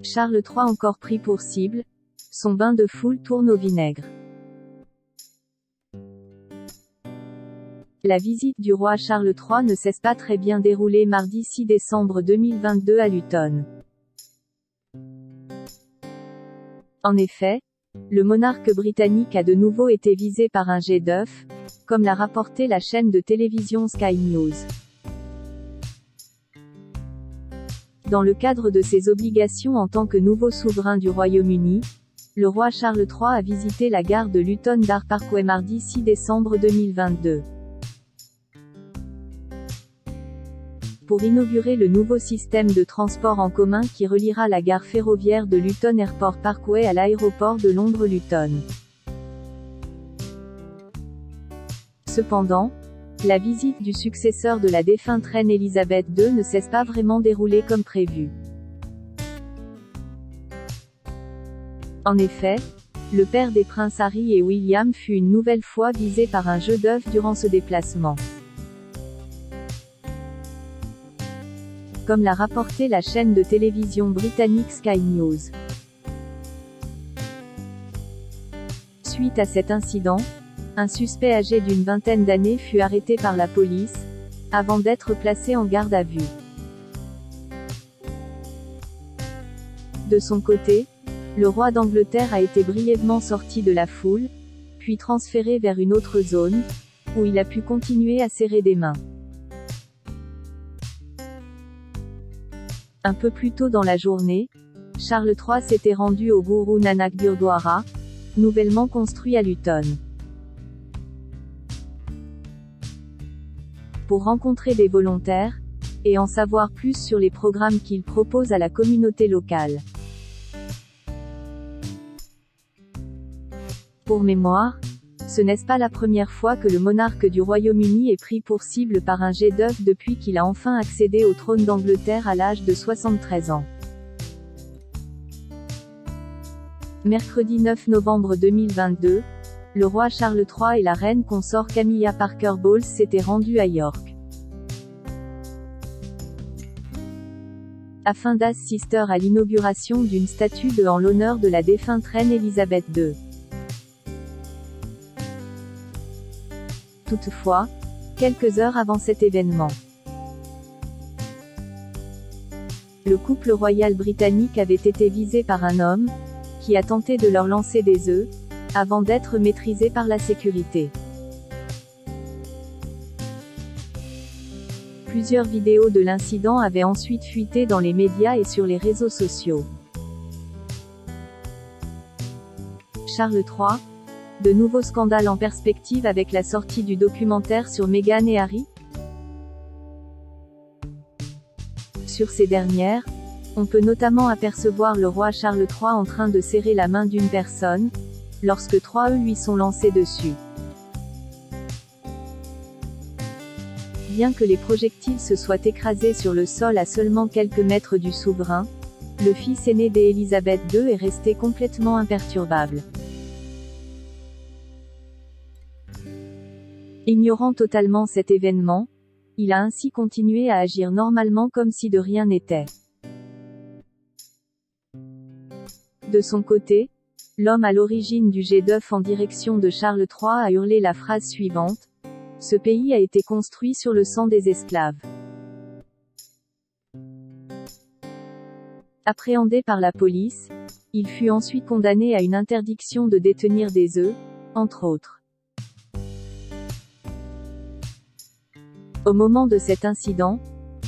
Charles III encore pris pour cible, son bain de foule tourne au vinaigre. La visite du roi Charles III ne cesse pas très bien déroulée mardi 6 décembre 2022 à Luton. En effet, le monarque britannique a de nouveau été visé par un jet d'œuf, comme l'a rapporté la chaîne de télévision Sky News. Dans le cadre de ses obligations en tant que nouveau souverain du Royaume-Uni, le roi Charles III a visité la gare de Luton Dar Parkway mardi 6 décembre 2022. pour inaugurer le nouveau système de transport en commun qui reliera la gare ferroviaire de Luton Airport Parkway à l'aéroport de Londres-Luton. Cependant, la visite du successeur de la défunte reine Elisabeth II ne cesse pas vraiment dérouler comme prévu. En effet, le père des princes Harry et William fut une nouvelle fois visé par un jeu d'œufs durant ce déplacement. comme l'a rapporté la chaîne de télévision britannique Sky News. Suite à cet incident, un suspect âgé d'une vingtaine d'années fut arrêté par la police, avant d'être placé en garde à vue. De son côté, le roi d'Angleterre a été brièvement sorti de la foule, puis transféré vers une autre zone, où il a pu continuer à serrer des mains. Un peu plus tôt dans la journée, Charles III s'était rendu au Guru Nanak Gurdwara, nouvellement construit à Luton. Pour rencontrer des volontaires, et en savoir plus sur les programmes qu'il propose à la communauté locale. Pour mémoire, ce n'est pas la première fois que le monarque du Royaume-Uni est pris pour cible par un jet d'œuf depuis qu'il a enfin accédé au trône d'Angleterre à l'âge de 73 ans. Mercredi 9 novembre 2022, le roi Charles III et la reine consort Camilla Parker Bowles s'étaient rendus à York. afin d'assister à l'inauguration d'une statue de en l'honneur de la défunte reine Elisabeth II. toutefois, quelques heures avant cet événement. Le couple royal britannique avait été visé par un homme, qui a tenté de leur lancer des œufs, avant d'être maîtrisé par la sécurité. Plusieurs vidéos de l'incident avaient ensuite fuité dans les médias et sur les réseaux sociaux. Charles III, de nouveaux scandales en perspective avec la sortie du documentaire sur Meghan et Harry Sur ces dernières, on peut notamment apercevoir le roi Charles III en train de serrer la main d'une personne, lorsque trois œufs lui sont lancés dessus. Bien que les projectiles se soient écrasés sur le sol à seulement quelques mètres du souverain, le fils aîné d'Élisabeth II est resté complètement imperturbable. Ignorant totalement cet événement, il a ainsi continué à agir normalement comme si de rien n'était. De son côté, l'homme à l'origine du jet d'œuf en direction de Charles III a hurlé la phrase suivante. Ce pays a été construit sur le sang des esclaves. Appréhendé par la police, il fut ensuite condamné à une interdiction de détenir des œufs, entre autres. Au moment de cet incident,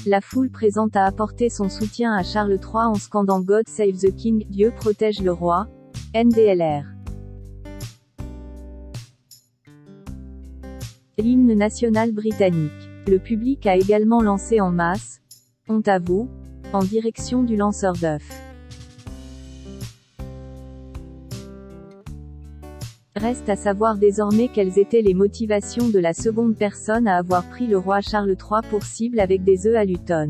la foule présente a apporté son soutien à Charles III en scandant God Save the King, Dieu protège le roi, NDLR. L'hymne national britannique. Le public a également lancé en masse, Honte à vous, en direction du lanceur d'œufs. Reste à savoir désormais quelles étaient les motivations de la seconde personne à avoir pris le roi Charles III pour cible avec des œufs à Luton.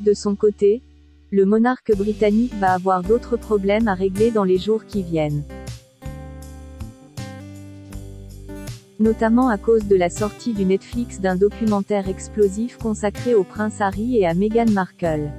De son côté, le monarque britannique va avoir d'autres problèmes à régler dans les jours qui viennent. notamment à cause de la sortie du Netflix d'un documentaire explosif consacré au prince Harry et à Meghan Markle.